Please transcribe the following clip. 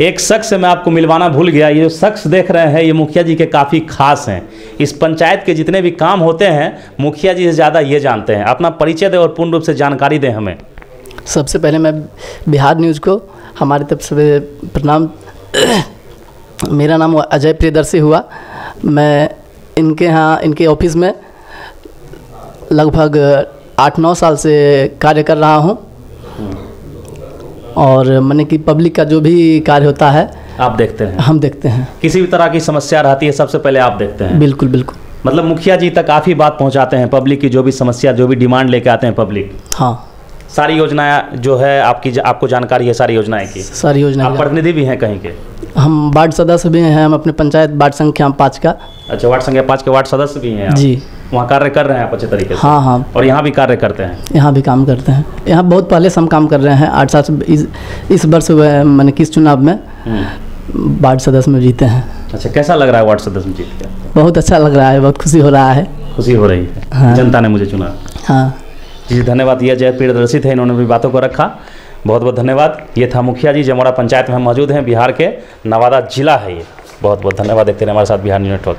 एक शख्स मैं आपको मिलवाना भूल गया, ये जो शख्स देख रहे हैं, ये मुखिया जी के काफ़ी खास हैं। इस पंचायत के जितने भी काम होते हैं, मुखिया जी से ज़्यादा ये जानते हैं। अपना परिचय दें और पूर्ण रूप से जानकारी दें हमें। सबसे पहले मैं बिहार न्यूज़ को हमारी तरफ़ से प्रणाम। मेरा नाम अजय प्रियदर्शी हुआ। मैं इनके यहाँ, इनके ऑफ़िस में लगभग आठ नौ साल से कार्य कर रहा हूँ। और मैंने कि पब्लिक का जो भी कार्य होता है आप देखते हैं। हम देखते हैं। किसी भी तरह की समस्या रहती है सबसे पहले आप देखते हैं। बिल्कुल बिल्कुल। मतलब मुखिया जी तक काफ़ी बात पहुंचाते हैं पब्लिक की जो भी समस्या जो भी डिमांड लेके आते हैं पब्लिक हाँ। सारी योजनाएँ जो है आपकी आपको जानकारी है सारी योजनाएँ की। सारी योजना आप प्रतिनिधि भी हैं कहीं के। हम वार्ड सदस्य भी हैं हम अपने पंचायत वार्ड संख्या पाँच का। अच्छा वार्ड संख्या पाँच के वार्ड सदस्य भी हैं जी। वहाँ कार्य कर रहे हैं आप अच्छे तरीके से? हाँ हाँ। और यहाँ भी कार्य करते हैं? यहाँ भी काम करते हैं। यहाँ बहुत पहले से हम काम कर रहे हैं। आठ साल से इस इस वर्ष हुए मैंने किस चुनाव में? हम्म। वार्ड सदस्य में जीते हैं। अच्छा कैसा लग रहा है वार्ड सदस्य में जीत के? बहुत अच्छा लग रहा है बहुत खुशी हो रहा है। खुशी हो रही है? हाँ। जनता ने मुझे चुना। हाँ। जी धन्यवाद ये जय प्रियदर्शी थे इन्होंने भी बातों को रखा। बहुत बहुत धन्यवाद। ये था मुखिया जी जमोड़ा पंचायत में मौजूद हैं, बिहार के नवादा जिला है ये। बहुत बहुत धन्यवाद, देखते रहे हमारे साथ बिहार न्यूज़ नेटवर्क।